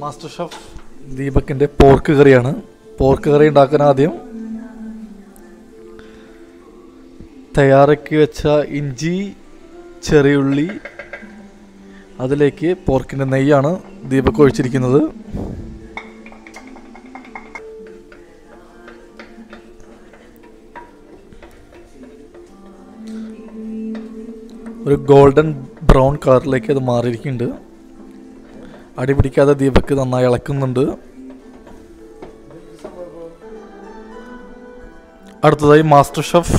Master chef ദീപക്കിന്റെ pork കറിയാണ്. Pork കറി ഉണ്ടാക്കാൻ ആദ്യം തയ്യാറാക്കി വെച്ച ഇഞ്ചി ചെറിയുള്ളി അതിലേക്ക് പോർക്കിന്റെ നെയ്യാണ് ദീപക് ഒഴിച്ചിരിക്കുന്നത്. ഒരു ഗോൾഡൻ ബ്രൗൺ കളറിലേക്ക് അത് മാറിയിരിക്കുന്നുണ്ട്. അടി പിടിക്കാതെ ദീപക് നന്നായി ഇളക്കുന്നുണ്ട് അടുത്തതായി മാസ്റ്റർ ഷെഫ്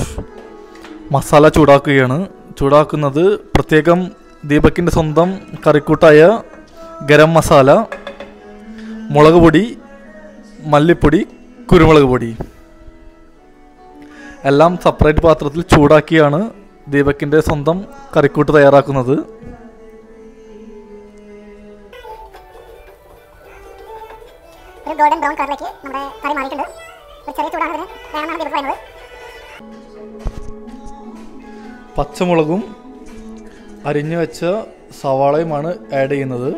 മസാല ചൂടാക്കുകയാണ്. ചൂടാക്കുന്നത് പ്രത്യേകം ദീപക്കിന്റെ സ്വന്തം കറിക്കൂട്ടായ ഗരം മസാല മുളക് പൊടി മല്ലിപ്പൊടി കുരുമുളക് പൊടി. എല്ലാം സെപ്പറേറ്റ് പാത്രത്തിൽ ചൂടാക്കിയാണ് ദീപക്കിന്റെ സ്വന്തം കറിക്കൂട്ട് തയ്യാറാക്കുന്നത്. ഒരു ഗോൾഡൻ ബ്രൗൺ കളറിലേക്ക് നമ്മുടെ കറി മാറിയിട്ടുണ്ട്. ഒരു ചെറിയ ചൂടാണ് ഇതിന് വേണമെന്നാണ് ഇവിടെ പറയുന്നത്. പച്ചമുളകും അരിഞ്ഞു വെച്ച സവാളയുമാണ് ആഡ് ചെയ്യുന്നത്.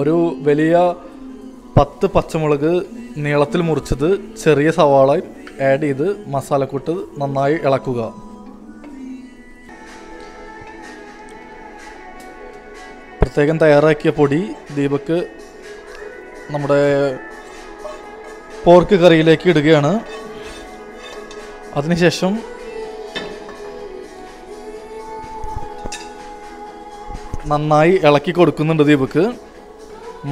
ഒരു വലിയ പത്ത് പച്ചമുളക് നീളത്തിൽ മുറിച്ചത് ചെറിയ സവാളയും ആഡ് ചെയ്ത് മസാലക്കൂട്ട് നന്നായി ഇളക്കുക. പ്രത്യേകം തയ്യാറാക്കിയ പൊടി ദീപക്ക് നമ്മുടെ പോർക്ക് കറിയിലേക്ക് ഇടുകയാണ്. അതിനുശേഷം നന്നായി ഇളക്കി കൊടുക്കുന്നുണ്ട് ദീപക്ക്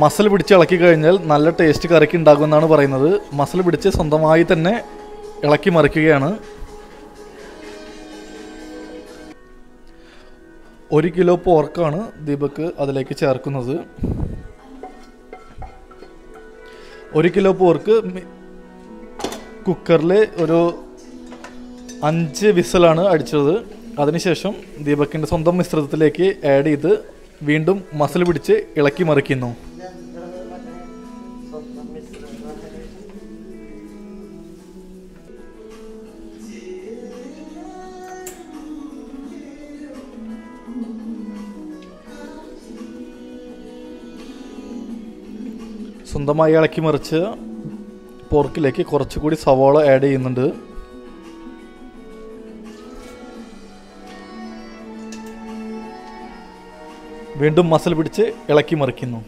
മസൽ പിടിച്ച് ഇളക്കി കഴിഞ്ഞാൽ നല്ല ടേസ്റ്റ് കറിക്ക് ഉണ്ടാകുമെന്നാണ് പറയുന്നത്. മസൽ പിടിച്ച് സ്വന്തമായി തന്നെ ഇളക്കി മറിക്കുകയാണ്. ഒരു കിലോ പോർക്കാണ് ദീപക് അതിലേക്ക് ചേർക്കുന്നത്. ഒരു കിലോ പോർക്ക് കുക്കറിൽ ഒരു അഞ്ച് വിസലാണ് അടിച്ചത്. അതിനുശേഷം ദീപക്കിന്റെ സ്വന്തം മിശ്രിതത്തിലേക്ക് ആഡ് ചെയ്ത് വീണ്ടും മസിൽ പിടിച്ച് ഇളക്കി മറിക്കുന്നു. സ്വന്തമായി ഇളക്കി മറിച്ച് പോർക്കിലേക്ക് കുറച്ചുകൂടി സവാള ആഡ് ചെയ്യുന്നുണ്ട്. വീണ്ടും മസിൽ പിടിച്ച് ഇളക്കി മറിക്കുന്നു.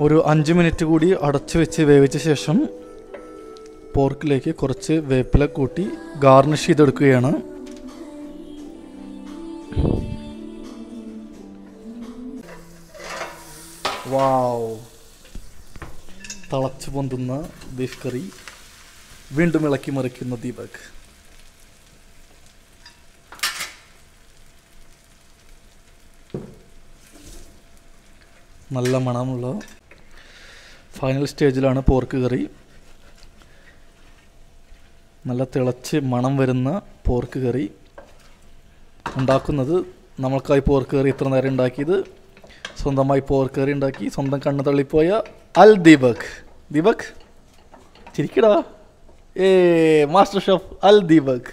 ഒരു അഞ്ച് മിനിറ്റ് കൂടി അടച്ചു വെച്ച് വേവിച്ച ശേഷം പോർക്കിലേക്ക് കുറച്ച് വേപ്പില കൂട്ടി ഗാർണിഷ് ചെയ്തെടുക്കുകയാണ്. വാവ്. തളച്ചു പൊന്തുന്ന ബീഫ് കറി വീണ്ടും ഇളക്കി മറിക്കുന്ന ദീപക്. നല്ല മണമുള്ള ഫൈനൽ സ്റ്റേജിലാണ് പോർക്ക് കറി നല്ല തിളച്ച് മണം വരുന്ന പോർക്ക് കറി ഉണ്ടാക്കുന്നത് നമ്മൾക്കായി പോർക്ക് കറി ഇത്ര നേരം ഉണ്ടാക്കിയത്. സ്വന്തമായി പോർക്ക് കറി ഉണ്ടാക്കി സ്വന്തം കണ്ണ് തള്ളിപ്പോയ അൽ ദീപക് ദീപക് ചിരിക്കടാ. ഏ മാസ്റ്റർ ഷെഫ് അൽ ദീപക്